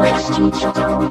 Questions